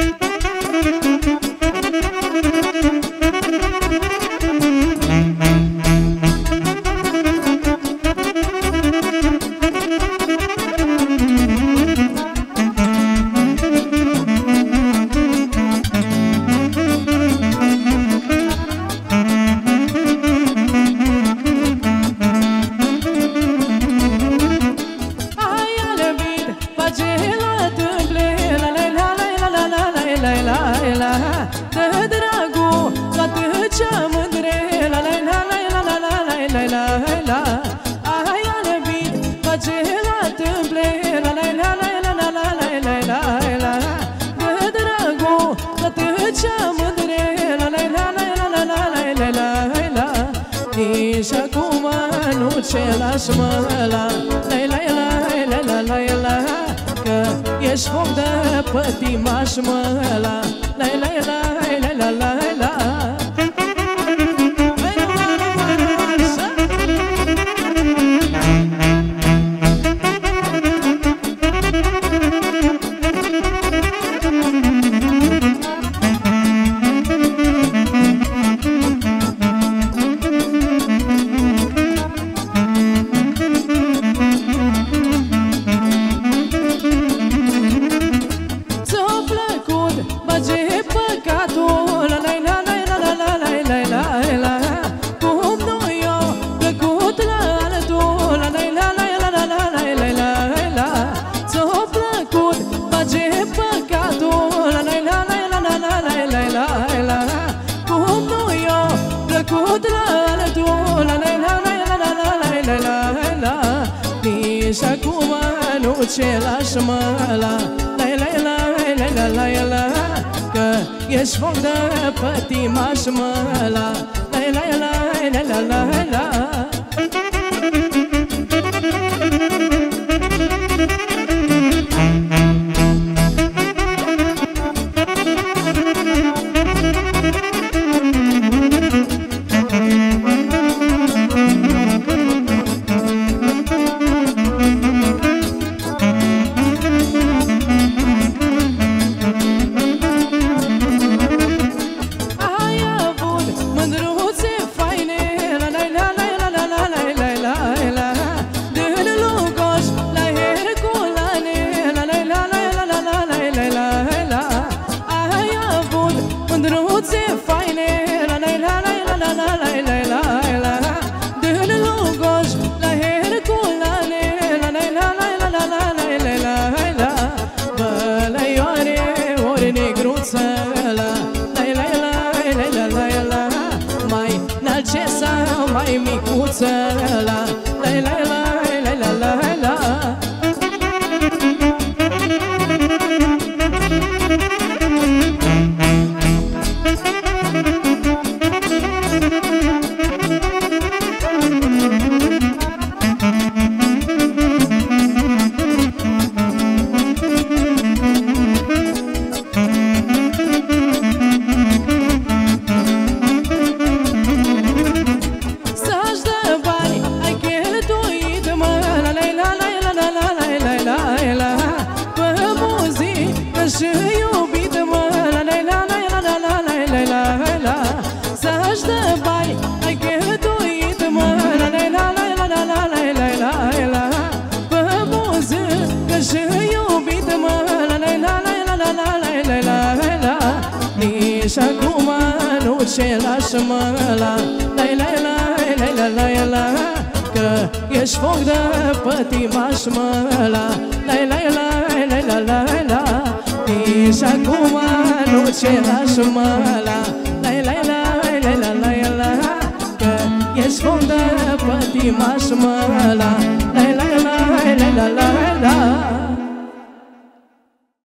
Mm-hmm. Și acum nu ce las mă la La la la la la la la Că ești foc de pătimaș mă la La la la Și acum nu ce lași mă la La la la la la la la Că ești foc de pătimaș mă la La la la la la la la ce s-a mai micuță la, la, la, la. Și acum nu ce lasă mă la La la la la la la la Că ești foc de pătimaș mă la La la la la la la la Și acum nu ce lasă mă la La la la la la la la Că ești foc de pătimaș mă la La la la la la la la